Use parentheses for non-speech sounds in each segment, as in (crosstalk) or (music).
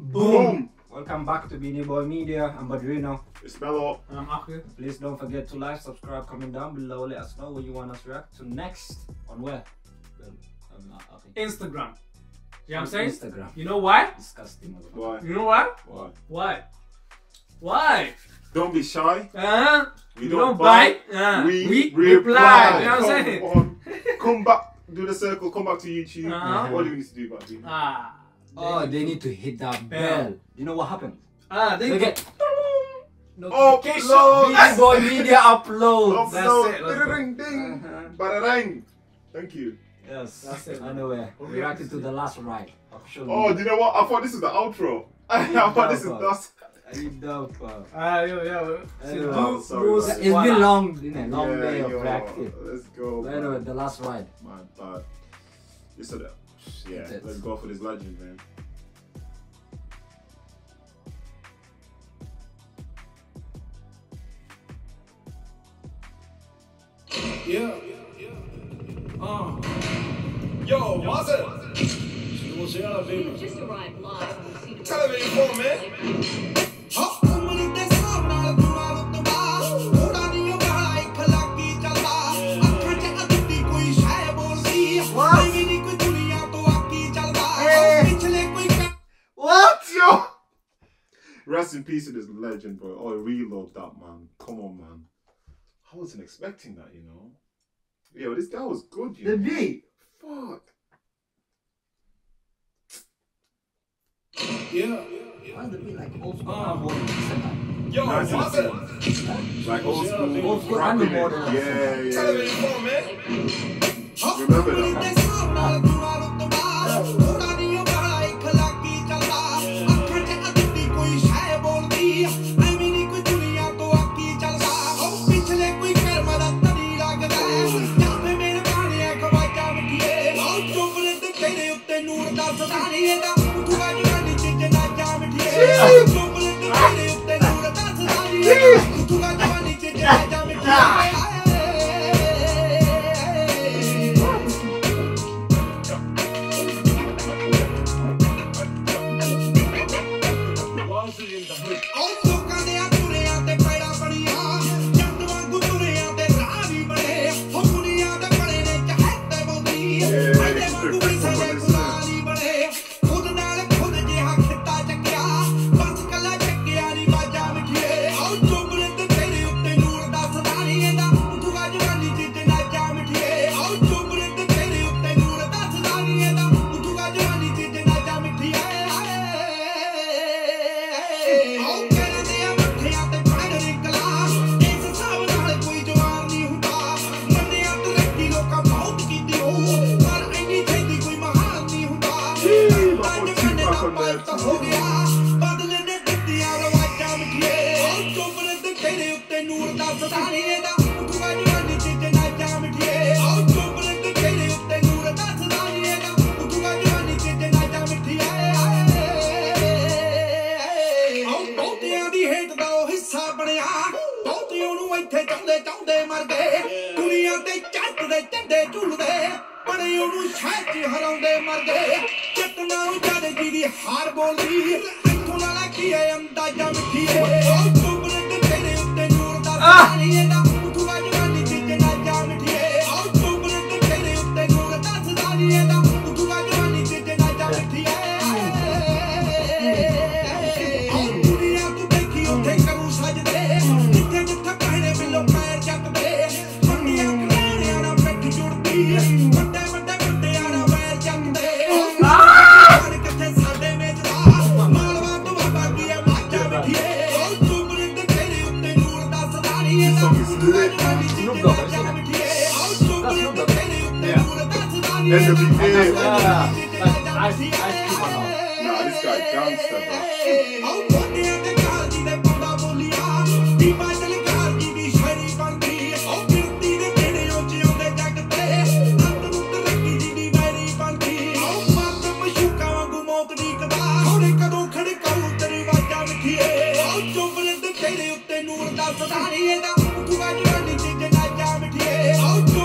Boom! Welcome back to Beanie Boy Media. I'm Badrino. It's Mello. And I'm Aku. Please don't forget to like, subscribe, comment down below. Let us know what you want us to react to next. On where? Well, okay. Instagram. You know what I'm saying? Instagram. You know why? Disgusting. Why? You know why? Why? Why? Why? Don't be shy. Uh, We you don't, don't bite. bite. Uh, we, we reply. reply. You know what I'm Come saying? on. (laughs) Come back. Do the circle. Come back to YouTube. Uh-huh. What do we need to do about it? Ah. Oh, they need to hit that Bell. bell. You know what happened? Ah, they They get notification. Upload. Beanie Boy Media uploads. That's Upload. it, let's. Ding, ding. Uh-huh. Thank you. Yes. That's it. Anyway, Okay. we reacted to the last ride. Actually. Oh, do you know what? I thought this is the outro. (laughs) I thought this is Dumb, that's. Are you dope? uh? Ah, yo, yo. Anyway, do- sorry, do- sorry. It's voila. been long, been a long yeah, day of yo, reacting. Let's go. But anyway, the last ride. Man, bad. This is the. Yeah, it. let's go for this legend, man. Yeah. Uh. Yo, Martin! She was here, me what Rest in peace to this legend, bro. Oh, reload that, man. Come on, man. I wasn't expecting that, you know. Yeah, but this guy was good, you the know. The beat Fuck. Yeah. Why does it be like old school? Ah, Yo. Like old school. Old school underwater. Yeah, yeah. Television man. Remember that. Hey, ਉਹਨੂੰ ਸ਼ਹਿਰ 'ਚ ਹਰਾਉਂਦੇ ਮਰ ਗਏ ਚੱਟ ਨਾਲੋਂ ਜਦ ਜੀ ਦੀ ਹਾਰ ਬੋਲਦੀ ਇੱਥੋਂ ਨਾਲਾ ਕੀ ਹੈ ਅੰਦਾਜ਼ਾ ਮਿੱਠੀਏ ਆਉ ਚੁੱਪਲੇ ਤੇ ਤੇਰੇ ਉੱਤੇ ਨੂਰ ਦਾ ਸਦਾਨੀ ਇਹਦਾ ਉਠੂਗਾ ਜਵਾਨੀ ਚ ਜਨਾਜਾ ਮਿੱਠੀਏ ਆਉ ਚੁੱਪਲੇ ਤੇ ਤੇਰੇ ਉੱਤੇ ਨੂਰ ਦਾ ਸਦਾਨੀ ਇਹਦਾ ਉਠੂਗਾ ਜਵਾਨੀ ਚ ਜਨਾਜਾ ਮਿੱਠੀਏ ਆਉ ਦੁਨੀਆ ਤੂੰ ਦੇਖੀ ਉੱਥੇ ਕਰੂ ਸਜਦੇ ਜਿੱਥੇ ਜਿੱਥੇ ਪਹਿਰੇ ਬਿੱਲੋ ਪੈਰ ਚੱਕਦੇ ਵੱਡੀਆਂ ਕਰਾਣਿਆਂ ਨਾਲ ਪਿੱਠ ਜੁੜਦੀ That's what he did. I see Ice Cube on Nah, this guy gangster, bro. ਤੇਰੇ ਉੱਤੇ ਨੂਰ ਦਾ ਸਦਾਰੀ ਇਹਦਾ ਮੁੱਖ ਵਾਜਾ ਨੀਚੇ ਜਨਾਜਾ ਮਿਠੇ ਆਉ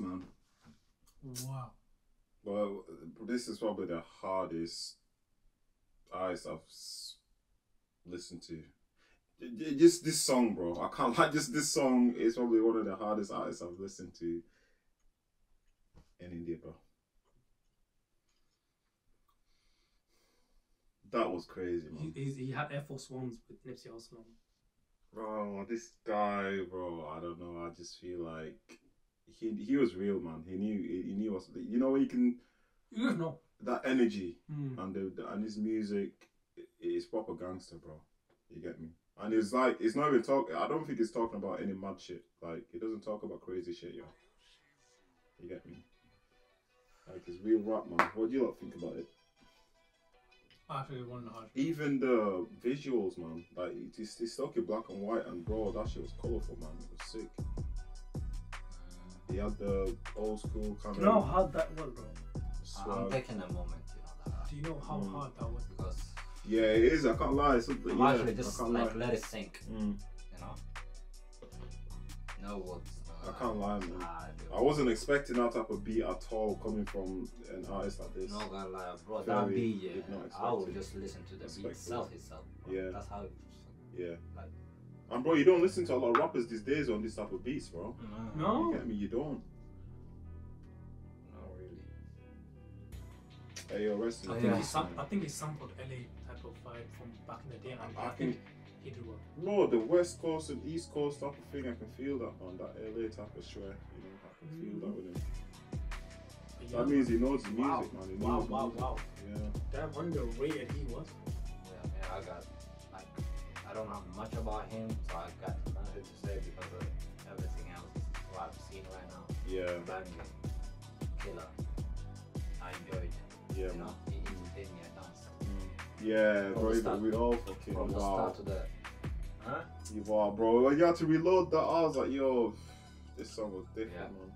Man. Wow. Well, this is probably the hardest artist I've listened to. Just this song, bro. I can't (laughs) like just this song is probably one of the hardest artists I've listened to in India, bro. That was crazy, man. he's, he had Air Force Ones with Nipsey Hussle. Bro, this guy, bro. I don't know. I just feel like he he was real, man. He knew he, he knew what you know. You can You know. that energy Mm. and the, the and his music is proper gangster, bro. You get me? And it's like it's not even talk. I don't think it's talking about any mad shit. Like it doesn't talk about crazy shit, yo. You get me? Like it's real rap, man. What do you lot think about it? I actually won hard. Even the visuals, man. Like it's, it's stuck in black and white, and bro, that shit was colorful, man. It was sick. He had the old school kind Do you know how hard that was, bro? I'm swag. taking a moment, you know, that, Do you know how Mm. hard that was? because Yeah, it is. I can't lie. It's, I'm yeah, actually just I can't like lie. let it sink, Mm. you know. No words. No, I can't lie, man. Nah. I wasn't expecting that type of beat at all coming from an artist like this. No gonna lie, bro. Very that beat, yeah. I would just listen to the beat itself, itself. Bro. Yeah. That's how. It, Yeah. Like- And bro, you don't listen to a lot of rappers these days on this type of beats, bro. No. You get me? You don't. Not really. Hey, yo, rest in I think yeah. he sam- I think he sampled LA type of vibe from back in the day, and I I, can- think he did well. Bro, the West Coast and East Coast type of thing, I can feel that, man. That LA type of shred, you know, I can feel that mm-hmm. with him. But yeah, That means he knows his music, Wow. man. He Wow, knows his wow, music. wow. Yeah. Damn underrated he was. Yeah, man. I got like I don't know much about him, so I got nothing to say because of everything else what I've seen right now. Yeah. Banging, killer. I enjoyed. Yeah, you know, he entertained me dance mm. Yeah, From bro. the you- start- We all fucking from the start to the. Huh? You are, bro. Like, you had to reload that. I was like, yo, this song was different, Yeah. man.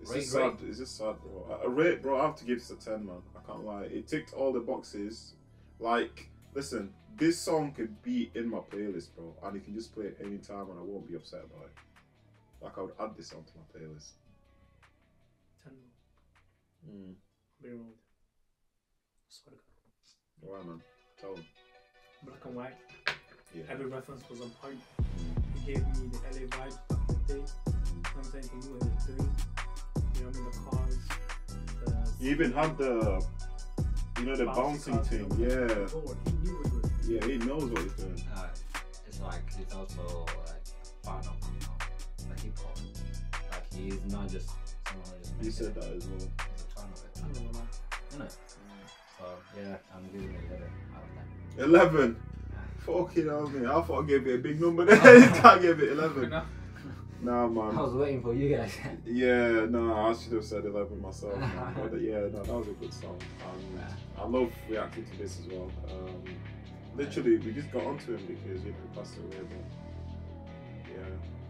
It's Rate, just sad. It's just sad, bro. A, a rate, bro. I have to give this a ten, man. I can't lie. It ticked all the boxes. Like, listen, this song could be in my playlist, bro, and you can just play it anytime, and I won't be upset about it. Like, I would add this song to my playlist. Ten. Mm. Be wrong with. Swear to God. Why, man? Tell them. Black and white. Yeah. Every reference was on point. He gave me the LA vibes back in the day. You know I'm saying? He knew what he was doing. You know I mean? The cars. The You even had the, you know, the bouncy bouncing cars, thing. Yeah. He knew what he was doing. Yeah, he knows what he's doing. Uh, it's like he's also like a fan of you know the hip hop. Like he's not just someone who just You said it. that as well. He's a fan of it. I don't know, man. Isn't it? So yeah, I'm giving it 11 out of 10. 11. Fucking hell, me. I thought I gave it a big number there. you can't it 11. Enough. Nah, (laughs) I was waiting for you guys. (laughs) Yeah, no, I should have said 11 myself. Man. (laughs) But yeah, no, that was a good song. Um, I love reacting to this as well. Um, literally, we just got onto him because, you know, he passed away. But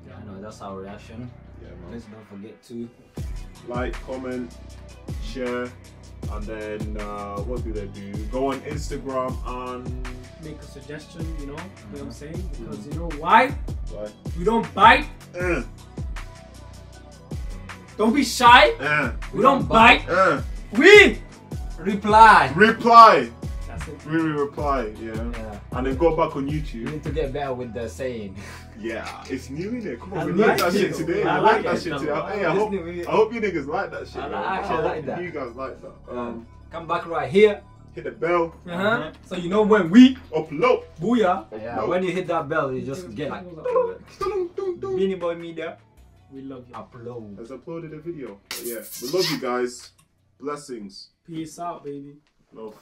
yeah, I know that's our reaction. yeah, man. Please don't forget to Like, comment, share, and then uh, what do they do? Go on Instagram and make a suggestion, you know, you know what I'm Mm-hmm. saying? Because you know why? Right. We don't bite. Uh, Don't be shy. uh, We don't bite. uh. We. Reply. Reply. That's it. Really reply. Yeah. Yeah. And then go back on YouTube. You need to get better with the saying. (laughs) Yeah, it's new in there. Come on, I we like learned that shit today. I I like like that shit I today. Hey, I hope, I hope you niggas like that shit. I man. like- actually, I hope like that. You guys like that. Um, Come back right here. hit the bell. Uh huh. So you know when we Upload. booyah. Yeah. No. When you hit that bell, you just get like. (laughs) Beanie Boy Media. We love you. Upload. Has uploaded a video. But yeah, we love you guys. Blessings. Peace out, baby. Love.